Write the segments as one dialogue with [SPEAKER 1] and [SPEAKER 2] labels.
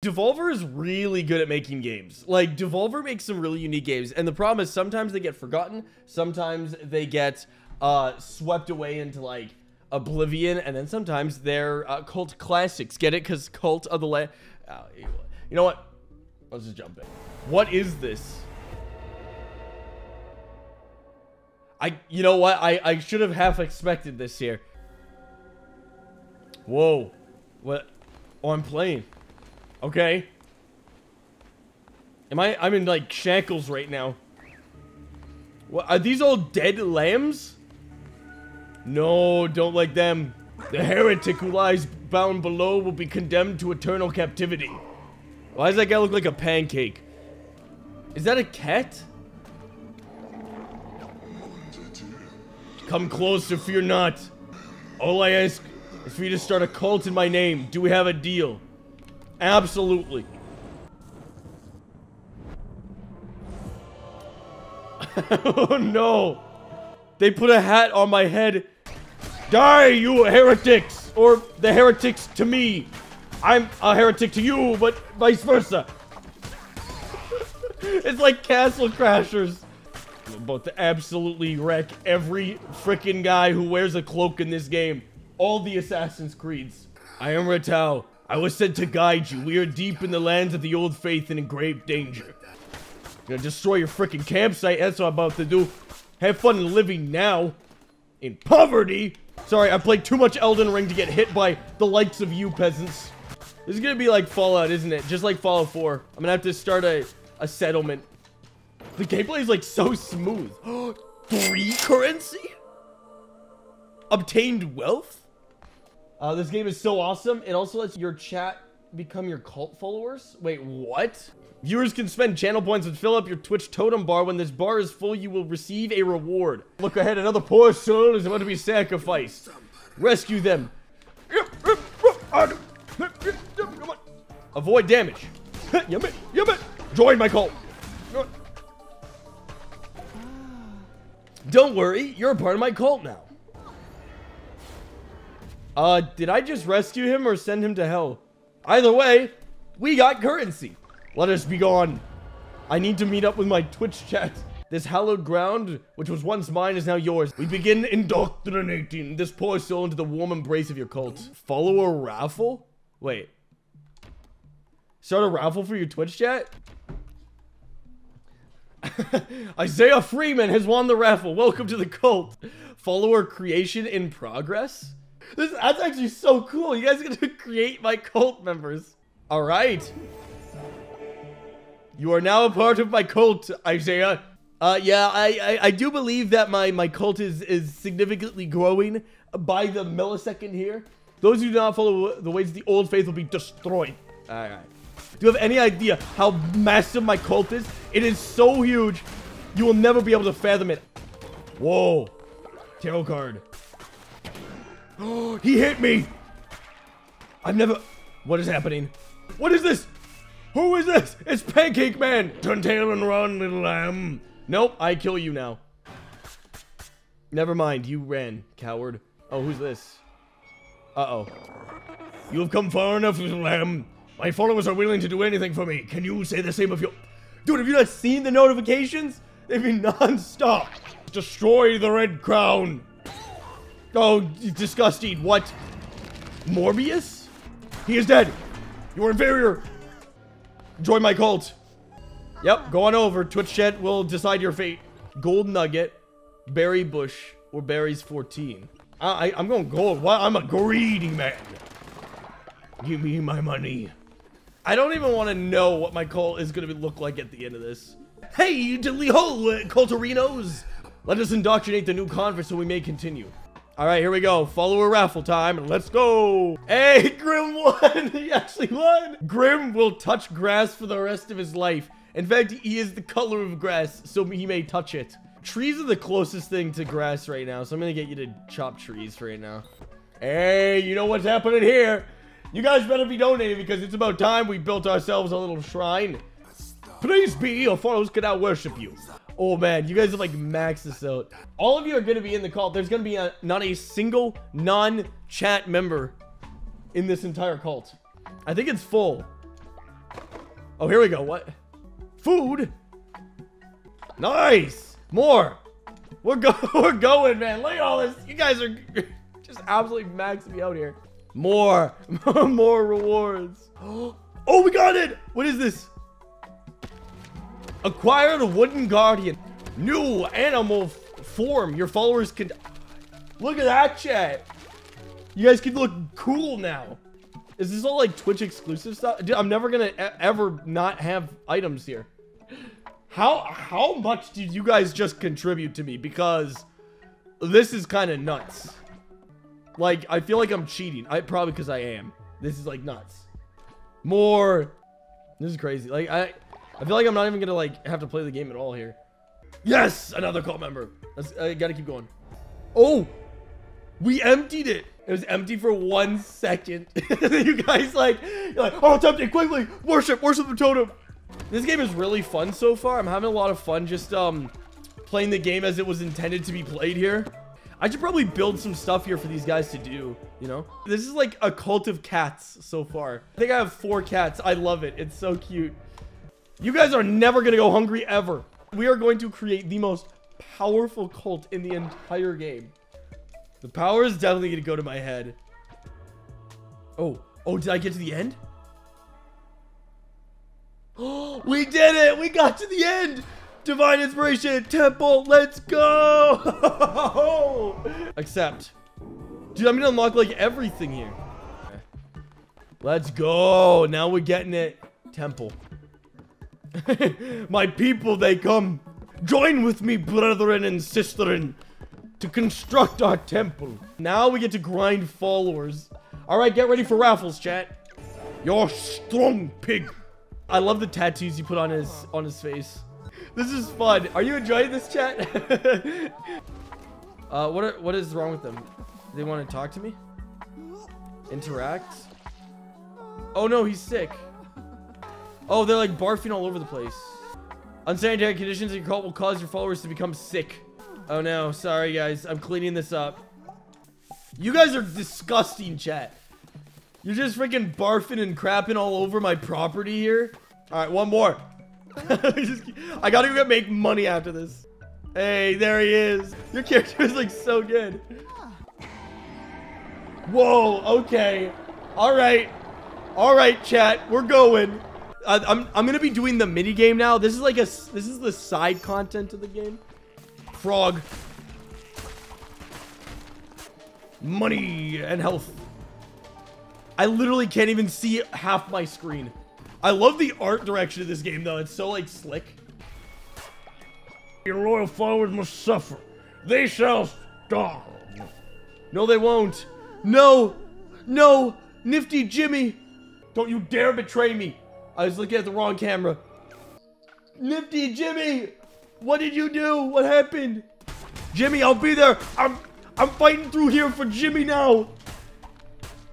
[SPEAKER 1] Devolver is really good at making games. Like, Devolver makes some really unique games. And the problem is sometimes they get forgotten. Sometimes they get uh, swept away into, like, oblivion. And then sometimes they're uh, cult classics. Get it? Because cult of the lamb. Uh, you know what? Let's just jump in. What is this? I, you know what? I, I should have half expected this here. Whoa. What? Oh, I'm playing. Okay. Am I? I'm in like shackles right now. What? Are these all dead lambs? No, don't like them. The heretic who lies bound below will be condemned to eternal captivity. Why does that guy look like a pancake? Is that a cat? Come close closer, fear not. All I ask is for you to start a cult in my name. Do we have a deal? Absolutely. oh no. They put a hat on my head. Die, you heretics! Or the heretics to me. I'm a heretic to you, but vice versa. it's like Castle Crashers. I'm about to absolutely wreck every freaking guy who wears a cloak in this game. All the Assassin's Creeds. I am Ratau. I was sent to guide you. We are deep in the lands of the old faith and in grave danger. Gonna destroy your freaking campsite. That's what I'm about to do. Have fun living now. In poverty. Sorry, I played too much Elden Ring to get hit by the likes of you peasants. This is gonna be like Fallout, isn't it? Just like Fallout 4. I'm gonna have to start a, a settlement. The gameplay is like so smooth. Free currency? Obtained wealth? Uh, this game is so awesome. It also lets your chat become your cult followers. Wait, what? Viewers can spend channel points and fill up your Twitch totem bar. When this bar is full, you will receive a reward. Look ahead, another poor soul is about to be sacrificed. Rescue them. Avoid damage. Join my cult. Don't worry, you're a part of my cult now. Uh, did I just rescue him or send him to hell? Either way, we got currency. Let us be gone. I need to meet up with my Twitch chat. This hallowed ground, which was once mine, is now yours. We begin indoctrinating this poor soul into the warm embrace of your cult. Follow a raffle? Wait. Start a raffle for your Twitch chat? Isaiah Freeman has won the raffle. Welcome to the cult. Follower creation in progress? This, that's actually so cool. You guys are gonna create my cult members. All right. You are now a part of my cult, Isaiah. Uh, yeah, I, I, I do believe that my, my cult is, is significantly growing by the millisecond here. Those who do not follow the ways of the old faith will be destroyed. All right. Do you have any idea how massive my cult is? It is so huge, you will never be able to fathom it. Whoa. Tarot card. He hit me! I've never... What is happening? What is this? Who is this? It's Pancake Man! Turn tail and run, little lamb. Nope, I kill you now. Never mind, you ran, coward. Oh, who's this? Uh-oh. You have come far enough, little lamb. My followers are willing to do anything for me. Can you say the same of your... Dude, have you not seen the notifications? They've been non-stop. Destroy the red crown. Oh, disgusting. What? Morbius? He is dead. You are inferior. Join my cult. Yep, go on over. Twitch chat will decide your fate. Gold Nugget, Berry Bush, or Berries 14. I, I, am going gold. I'm a greedy man. Give me my money. I don't even want to know what my cult is going to look like at the end of this. Hey, you diddly ho, uh, cultorinos! Let us indoctrinate the new convert so we may continue. All right, here we go. Follower raffle time. Let's go. Hey, Grim won. he actually won. Grim will touch grass for the rest of his life. In fact, he is the color of grass, so he may touch it. Trees are the closest thing to grass right now, so I'm going to get you to chop trees right now. Hey, you know what's happening here? You guys better be donating because it's about time we built ourselves a little shrine. Please be, your followers can now worship you. Oh man, you guys have like maxed this out. All of you are going to be in the cult. There's going to be a, not a single non-chat member in this entire cult. I think it's full. Oh, here we go. What? Food? Nice. More. We're, go we're going, man. Look at all this. You guys are just absolutely maxing me out here. More. More rewards. Oh, we got it. What is this? Acquire the Wooden Guardian. New animal form. Your followers can... Look at that, chat. You guys can look cool now. Is this all like Twitch exclusive stuff? Dude, I'm never gonna e ever not have items here. How how much did you guys just contribute to me? Because this is kind of nuts. Like, I feel like I'm cheating. I probably because I am. This is like nuts. More. This is crazy. Like, I I feel like I'm not even gonna like have to play the game at all here. Yes, another cult member. I gotta keep going. Oh, we emptied it. It was empty for one second. you guys like, you're like, oh, it's empty, quickly, worship, worship the totem. This game is really fun so far. I'm having a lot of fun just um playing the game as it was intended to be played here. I should probably build some stuff here for these guys to do, you know? This is like a cult of cats so far. I think I have four cats. I love it. It's so cute. You guys are never going to go hungry ever. We are going to create the most powerful cult in the entire game. The power is definitely going to go to my head. Oh, oh, did I get to the end? Oh, we did it! We got to the end! Divine Inspiration, Temple, let's go! Accept. Dude, I'm gonna unlock like everything here. Let's go. Now we're getting it. Temple. My people, they come. Join with me, brethren and sisterin, to construct our temple. Now we get to grind followers. All right, get ready for raffles, chat. You're strong, pig. I love the tattoos you put on his on his face. This is fun. Are you enjoying this chat? uh, what are, what is wrong with them? They want to talk to me? Interact? Oh no, he's sick. Oh, they're like barfing all over the place. Unsanitary conditions in your cult will cause your followers to become sick. Oh no, sorry guys. I'm cleaning this up. You guys are disgusting, chat. You're just freaking barfing and crapping all over my property here. All right, one more. I gotta go make money after this. Hey, there he is. Your character is like so good. Whoa, okay. All right. All right, chat. We're going. Uh, I'm, I'm gonna be doing the mini game now. This is like a, this is the side content of the game. Frog. Money and health. I literally can't even see half my screen. I love the art direction of this game, though. It's so, like, slick. Your loyal followers must suffer. They shall starve. No, they won't. No. No. Nifty Jimmy. Don't you dare betray me. I was looking at the wrong camera. Nifty Jimmy. What did you do? What happened? Jimmy, I'll be there. I'm I'm fighting through here for Jimmy now.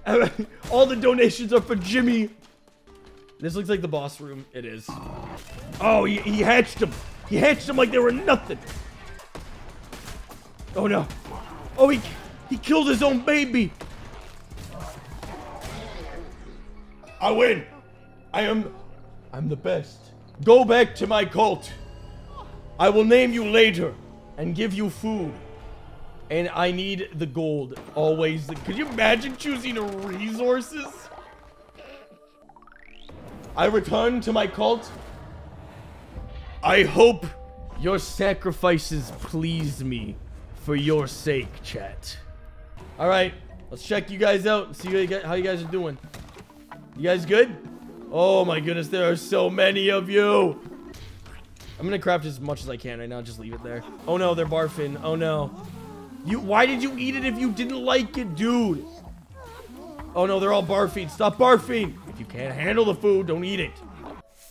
[SPEAKER 1] All the donations are for Jimmy. This looks like the boss room. It is. Oh, he, he hatched him. He hatched him like they were nothing. Oh, no. Oh, he, he killed his own baby. I win. I am... I'm the best. Go back to my cult. I will name you later and give you food. And I need the gold. Always. Could you imagine choosing resources? I return to my cult. I hope your sacrifices please me for your sake, chat. All right, let's check you guys out and see how you guys are doing. You guys good? Oh my goodness, there are so many of you. I'm gonna craft as much as I can right now. Just leave it there. Oh no, they're barfing. Oh no. You, why did you eat it if you didn't like it, dude? Oh no, they're all barfing. Stop barfing. If you can't handle the food, don't eat it.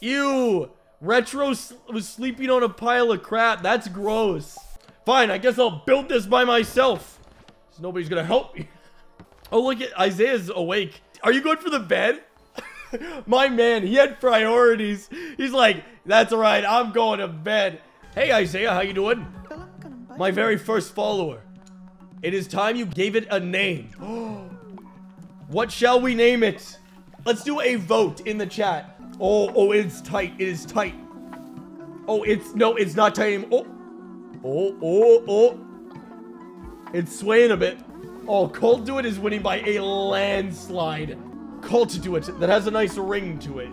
[SPEAKER 1] Ew. Retro was sleeping on a pile of crap. That's gross. Fine, I guess I'll build this by myself. Nobody's gonna help me. Oh, look at Isaiah's awake. Are you going for the bed? My man, he had priorities. He's like, that's all right, I'm going to bed. Hey, Isaiah, how you doing? My very first follower. It is time you gave it a name. what shall we name it? Let's do a vote in the chat. Oh, oh, it's tight. It is tight. Oh, it's, no, it's not tight anymore. Oh, oh, oh, oh. It's swaying a bit. Oh, Cold Do It is winning by a landslide. Colt Do It, that has a nice ring to it.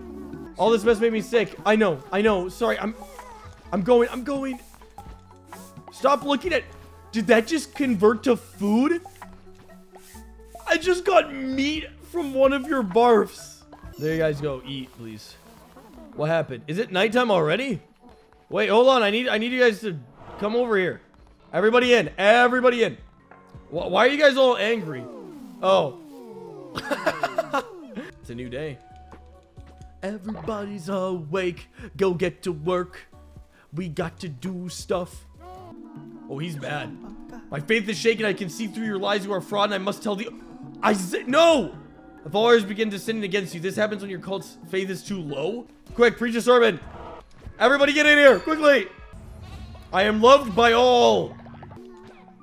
[SPEAKER 1] All this mess made me sick. I know, I know. Sorry, I'm, I'm going, I'm going. Stop looking at, did that just convert to food? I just got meat from one of your barfs. There you guys go. Eat, please. What happened? Is it nighttime already? Wait, hold on. I need I need you guys to come over here. Everybody in. Everybody in. Why are you guys all angry? Oh. a new day. Everybody's awake. Go get to work. We got to do stuff. Oh, he's bad. My faith is shaken. I can see through your lies. You are fraud, and I must tell the... I said... No! The followers begin descending against you. This happens when your cult's faith is too low. Quick, preach a sermon. Everybody get in here, quickly. I am loved by all.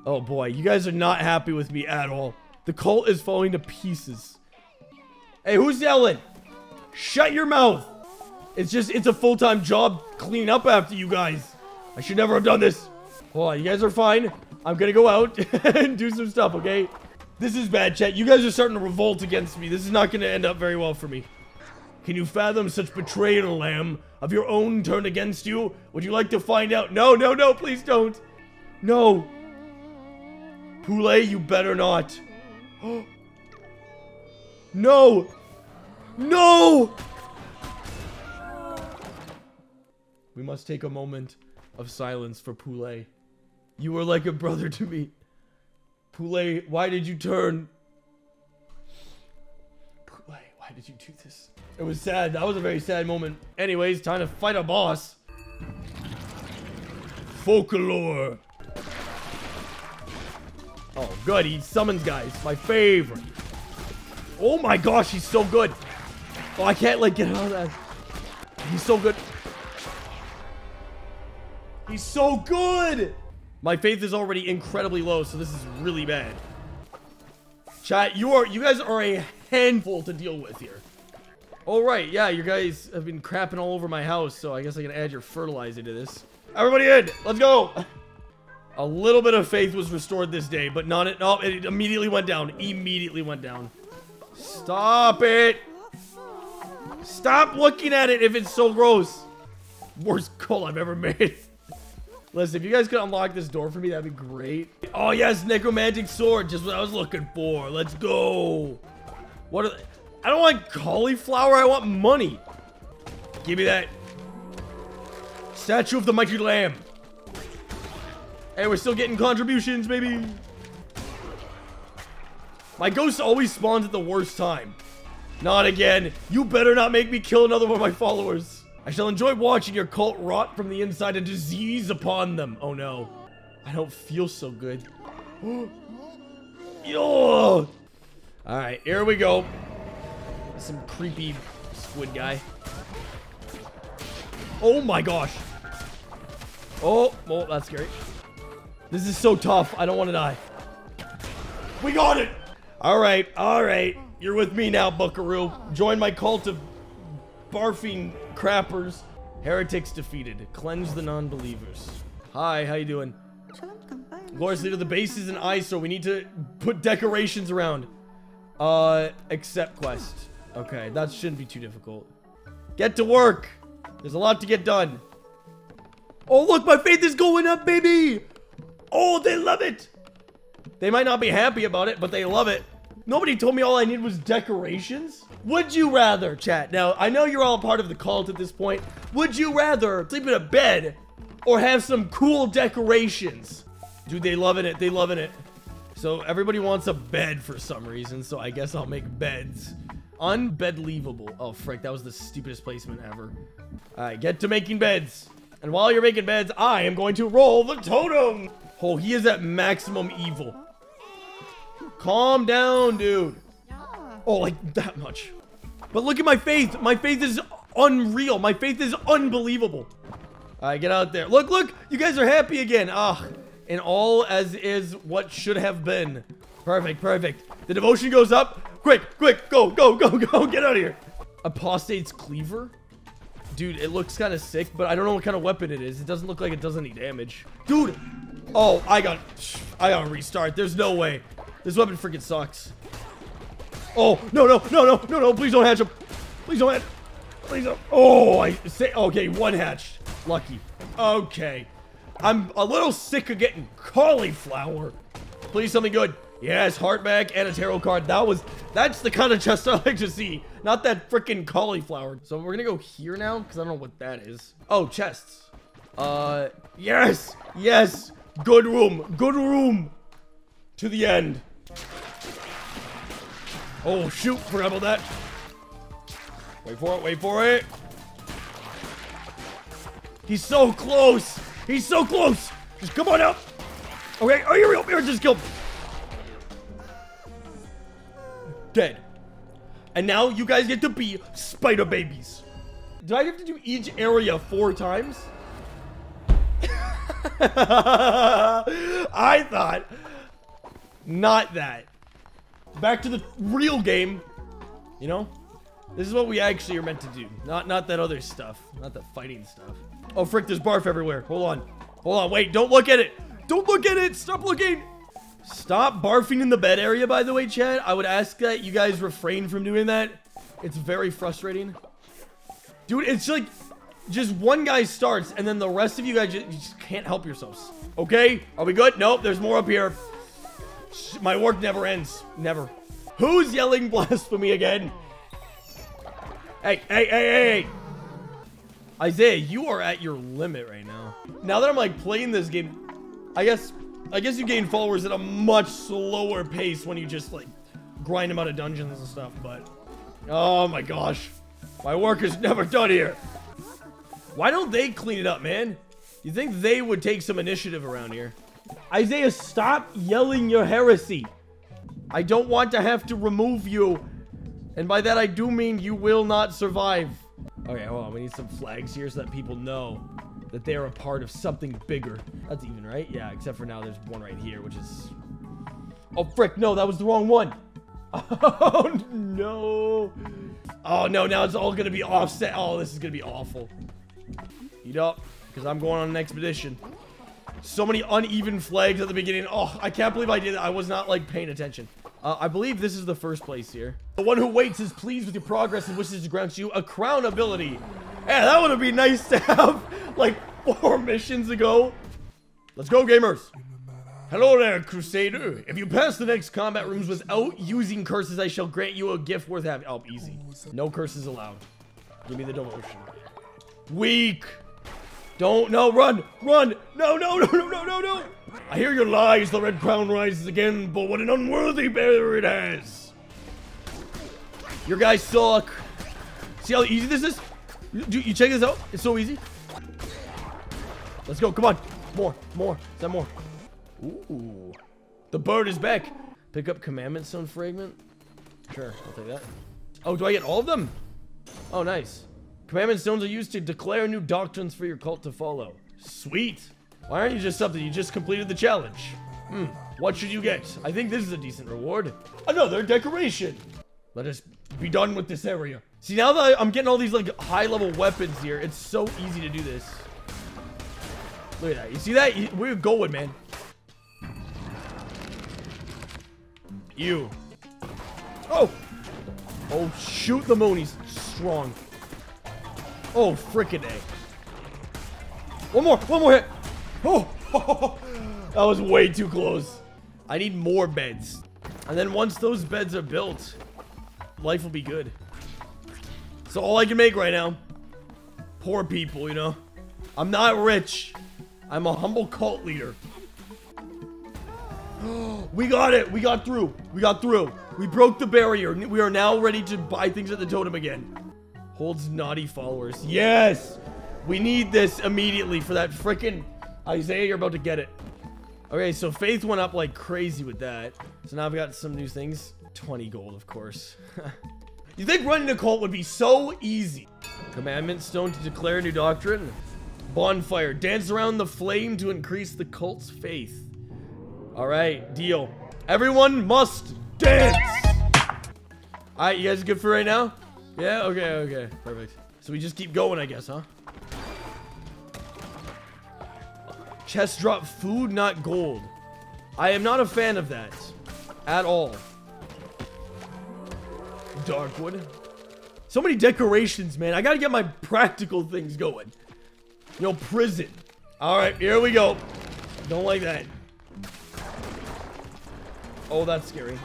[SPEAKER 1] Oh boy, you guys are not happy with me at all. The cult is falling to pieces. Hey, who's yelling? Shut your mouth. It's just, it's a full-time job cleaning up after you guys. I should never have done this. Hold on, you guys are fine. I'm gonna go out and do some stuff, okay? This is bad, chat. You guys are starting to revolt against me. This is not going to end up very well for me. Can you fathom such betrayal, Lamb? Of your own turn against you? Would you like to find out? No, no, no, please don't. No. Poulet, you better not. no. No! We must take a moment of silence for Poulet. You were like a brother to me. Poulet, why did you turn? Poulet, why did you do this? It was sad. That was a very sad moment. Anyways, time to fight a boss. Folklore. Oh, good. He summons guys. My favorite. Oh my gosh, he's so good. Oh, I can't, like, get out of that. He's so good. He's so good! My faith is already incredibly low, so this is really bad. Chat, you are you guys are a handful to deal with here. All right, yeah, you guys have been crapping all over my house, so I guess I can add your fertilizer to this. Everybody in, let's go. A little bit of faith was restored this day, but not it. No, it immediately went down. Immediately went down. Stop it. Stop looking at it if it's so gross. Worst goal I've ever made. Listen, if you guys could unlock this door for me, that'd be great. Oh, yes, necromantic sword. Just what I was looking for. Let's go. What are I don't want cauliflower. I want money. Give me that. Statue of the Mighty Lamb. Hey, we're still getting contributions, baby. My ghost always spawns at the worst time. Not again. You better not make me kill another one of my followers. I shall enjoy watching your cult rot from the inside a disease upon them. Oh no. I don't feel so good. Yo! Alright, here we go. Some creepy squid guy. Oh my gosh. Oh, oh, that's scary. This is so tough. I don't want to die. We got it! Alright, alright. You're with me now, Buckaroo. Join my cult of barfing crappers. Heretics defeated. Cleanse the non-believers. Hi, how you doing? Glorious leader, the base is an eyesore. We need to put decorations around. Uh, accept quest. Okay, that shouldn't be too difficult. Get to work. There's a lot to get done. Oh, look, my faith is going up, baby. Oh, they love it. They might not be happy about it, but they love it. Nobody told me all I need was decorations. Would you rather, chat? Now, I know you're all part of the cult at this point. Would you rather sleep in a bed or have some cool decorations? Dude, they loving it. They loving it. So everybody wants a bed for some reason, so I guess I'll make beds. Unbedleavable. Oh, frick. That was the stupidest placement ever. All right, get to making beds. And while you're making beds, I am going to roll the totem. Oh, he is at maximum evil. Calm down, dude. Oh, like that much. But look at my faith. My faith is unreal. My faith is unbelievable. All right, get out there. Look, look. You guys are happy again. Ah, and all as is what should have been. Perfect, perfect. The devotion goes up. Quick, quick, go, go, go, go. Get out of here. Apostate's cleaver? Dude, it looks kind of sick, but I don't know what kind of weapon it is. It doesn't look like it does any damage. Dude! Oh, I got... I gotta restart. There's no way. This weapon freaking sucks. Oh, no, no, no, no, no, no. Please don't hatch him. Please don't hatch. Please don't. Oh, I say... Okay, one hatched. Lucky. Okay. I'm a little sick of getting cauliflower. Please something good. Yes, heart back and a tarot card. That was, that's the kind of chest I like to see. Not that freaking cauliflower. So we're gonna go here now, because I don't know what that is. Oh, chests. Uh, yes, yes. Good room, good room. To the end. Oh, shoot, forgot that. Wait for it, wait for it. He's so close. He's so close. Just come on up. Okay, are you real? Here, just kill. Dead. And now you guys get to be spider babies. Do I have to do each area four times? I thought not that. Back to the real game. You know? This is what we actually are meant to do. Not not that other stuff. Not that fighting stuff. Oh, frick, there's barf everywhere. Hold on. Hold on, wait. Don't look at it. Don't look at it. Stop looking. Stop barfing in the bed area, by the way, Chad. I would ask that you guys refrain from doing that. It's very frustrating. Dude, it's like just one guy starts and then the rest of you guys just, you just can't help yourselves. Okay? Are we good? Nope, there's more up here. My work never ends. Never. Who's yelling blasphemy again? Hey, hey, hey, hey, hey. Isaiah, you are at your limit right now. Now that I'm like playing this game, I guess, I guess you gain followers at a much slower pace when you just like grind them out of dungeons and stuff, but oh my gosh. My work is never done here. Why don't they clean it up, man? You think they would take some initiative around here? Isaiah, stop yelling your heresy. I don't want to have to remove you. And by that, I do mean you will not survive. Okay, hold on. We need some flags here so that people know that they are a part of something bigger. That's even, right? Yeah, except for now there's one right here, which is... Oh, frick. No, that was the wrong one. Oh, no. Oh, no. Now it's all going to be offset. Oh, this is going to be awful. Eat up, because I'm going on an expedition. So many uneven flags at the beginning. Oh, I can't believe I did that. I was not, like, paying attention. Uh, I believe this is the first place here. The one who waits is pleased with your progress and wishes to grant you a crown ability. Yeah, that would be nice to have, like, four missions ago. Let's go, gamers. Hello there, Crusader. If you pass the next combat rooms without using curses, I shall grant you a gift worth having. Oh, easy. No curses allowed. Give me the devotion. Weak. Don't, no, run, run. No, no, no, no, no, no, no. I hear your lies, the Red Crown rises again, but what an unworthy bearer it has. Your guys suck. See how easy this is? You, you check this out? It's so easy. Let's go, come on. More, more, is that more? Ooh. The bird is back. Pick up Commandment Stone Fragment. Sure, I'll take that. Oh, do I get all of them? Oh, nice. Commandment Stones are used to declare new doctrines for your cult to follow. Sweet. Why aren't you just something? You just completed the challenge. Hmm. What should you get? I think this is a decent reward. Another decoration. Let us be done with this area. See, now that I'm getting all these like high-level weapons here, it's so easy to do this. Look at that. You see that? We're going, man. You. Oh! Oh, shoot the moon. He's strong. Oh, frickin' A. One more, one more hit. Oh, that was way too close. I need more beds. And then once those beds are built, life will be good. So all I can make right now, poor people, you know. I'm not rich. I'm a humble cult leader. we got it. We got through. We got through. We broke the barrier. We are now ready to buy things at the totem again. Holds naughty followers. Yes! We need this immediately for that freaking Isaiah. You're about to get it. Okay, so Faith went up like crazy with that. So now I've got some new things. 20 gold, of course. you think running a cult would be so easy? Commandment Stone to declare new doctrine. Bonfire. Dance around the flame to increase the cult's faith. Alright, deal. Everyone must dance! Alright, you guys good for right now? Yeah, okay, okay. Perfect. So we just keep going, I guess, huh? Chest drop food, not gold. I am not a fan of that. At all. Darkwood. So many decorations, man. I gotta get my practical things going. Know, prison. Alright, here we go. Don't like that. Oh, that's scary.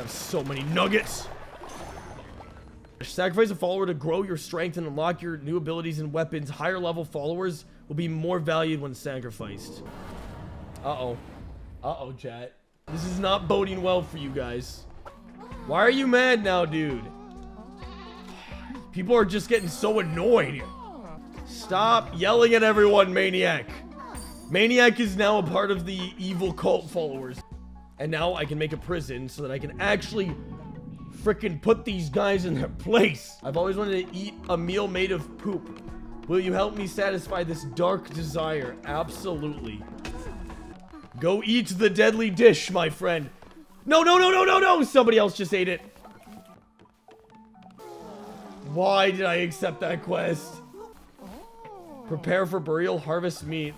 [SPEAKER 1] Have so many nuggets. Sacrifice a follower to grow your strength and unlock your new abilities and weapons. Higher level followers will be more valued when sacrificed. Uh-oh. Uh-oh, chat. This is not boding well for you guys. Why are you mad now, dude? People are just getting so annoyed. Stop yelling at everyone, Maniac. Maniac is now a part of the evil cult followers. And now I can make a prison so that I can actually freaking put these guys in their place. I've always wanted to eat a meal made of poop. Will you help me satisfy this dark desire? Absolutely. Go eat the deadly dish, my friend. No, no, no, no, no, no! Somebody else just ate it. Why did I accept that quest? Prepare for burial, harvest meat.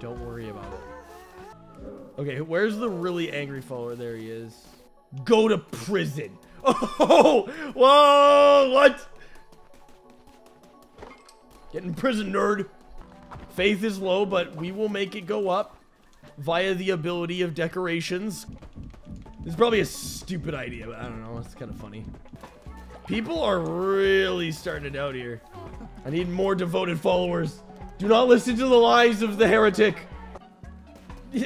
[SPEAKER 1] Don't worry about it. Okay, where's the really angry follower? There he is. Go to prison. Oh, whoa, what? Get in prison, nerd. Faith is low, but we will make it go up via the ability of decorations. This is probably a stupid idea, but I don't know. It's kind of funny. People are really starting it out here. I need more devoted followers. Do not listen to the lies of the heretic.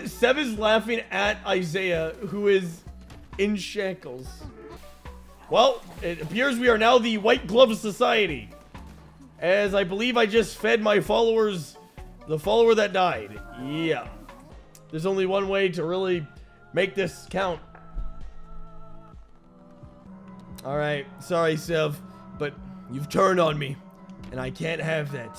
[SPEAKER 1] Seb is laughing at Isaiah, who is in shackles. Well, it appears we are now the White Glove Society. As I believe I just fed my followers the follower that died. Yeah. There's only one way to really make this count. Alright, sorry, Sev, but you've turned on me, and I can't have that.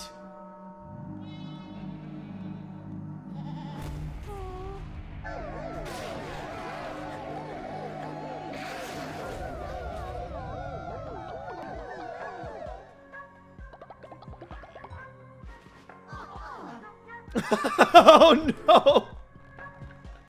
[SPEAKER 1] oh no!